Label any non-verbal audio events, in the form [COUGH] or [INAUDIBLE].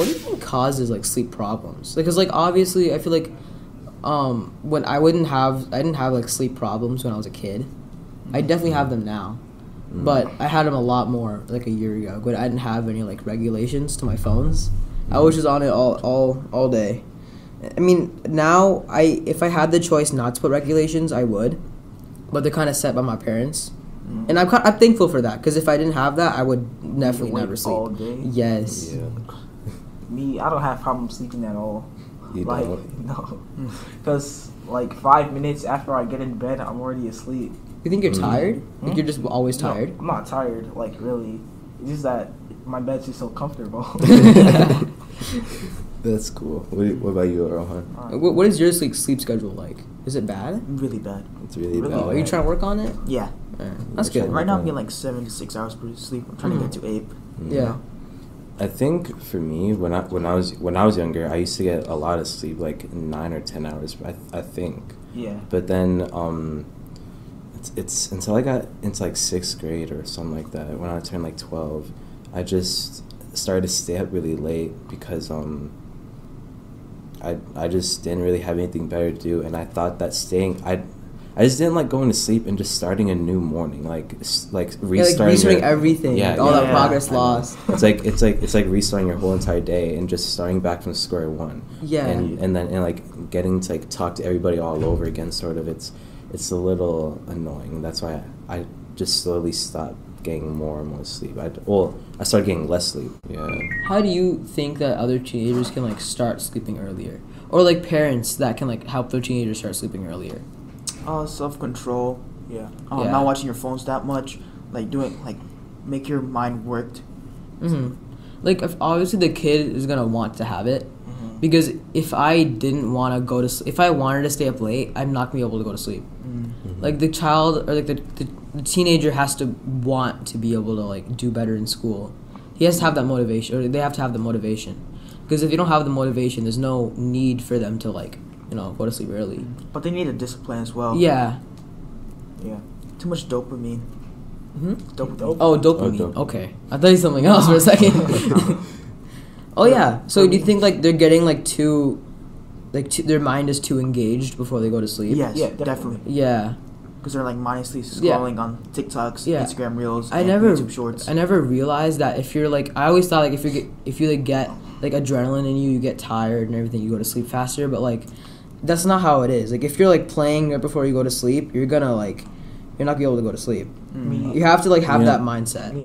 what do you think causes like sleep problems? Because like obviously, I feel like um, when I wouldn't have, I didn't have like sleep problems when I was a kid. I definitely have them now, Mm. but I had them a lot more like a year ago. But I didn't have any like regulations to my phones. I was just on it all all all day. I mean, now I if I had the choice not to put regulations, I would, but they're kind of set by my parents, and I'm I'm thankful for that because if I didn't have that, I would definitely never sleep. all day? Yes. Yeah. Me, I don't have problem sleeping at all. You like don't? [LAUGHS] no, because like five minutes after I get in bed, I'm already asleep. You think you're Mm. tired? Like Hmm? you're just always No, tired? I'm not tired. Like really, it's just that my bed's just so comfortable. [LAUGHS] [LAUGHS] That's cool. What, what about you, Rohan? What, what is your sleep sleep schedule like? Is it bad? Really bad. It's really, Really bad. Oh, are you trying to work on it? Yeah. Yeah, that's good. Right now I'm getting like seven to six hours per sleep. I'm trying to get to eight. Mm. Yeah. I think for me, when I when I was when I was younger, I used to get a lot of sleep, like nine or ten hours. I I think. yeah. But then um, it's, it's until I got into like sixth grade or something like that. When I turned like twelve, I just started to stay up really late because um. I I just didn't really have anything better to do, and I thought that staying I. I just didn't like going to sleep and just starting a new morning, like like Yeah, restarting, like restarting your- everything, Yeah, like all yeah, that yeah. progress lost. It's like it's like it's like restarting your whole entire day and just starting back from square one. Yeah. And and then and like getting to like talk to everybody all over again. Sort of. It's it's a little annoying. That's why I, I just slowly stopped getting more and more sleep. I well I started getting less sleep. Yeah. How do you think that other teenagers can like start sleeping earlier, or like parents that can like help their teenagers start sleeping earlier? Uh, self control. Yeah. Um, Yeah. Not watching your phones that much. Like doing like make your mind worked. hmm Like if obviously the kid is gonna want to have it, Mm-hmm. because if I didn't want to go to sleep, if I wanted to stay up late, I'm not gonna be able to go to sleep. Mm. Like the child or like the, the the teenager has to want to be able to like do better in school. He has to have that motivation, or they have to have the motivation. Because if you don't have the motivation, there's no need for them to like you know go to sleep early. But they need a discipline as well. Yeah. Yeah. Too much dopamine. hmm Dopamine. Oh, dopamine. Oh, dopamine. Okay, I thought you said something else for a second. [LAUGHS] [LAUGHS] oh yeah. So do you think like they're getting like too, like too, their mind is too engaged before they go to sleep? Yes, Yeah, definitely. definitely. Yeah. Because they're like mindlessly Yeah. scrolling on TikToks, Yeah. Instagram Reels, I and never, YouTube Shorts. I never realized that if you're like, I always thought like if you get, if you like get like adrenaline in you, you get tired and everything, you go to sleep faster. But like, that's not how it is. Like if you're like playing right before you go to sleep, you're gonna like, you're not gonna be able to go to sleep. Mm. You have to like have Yeah. that mindset.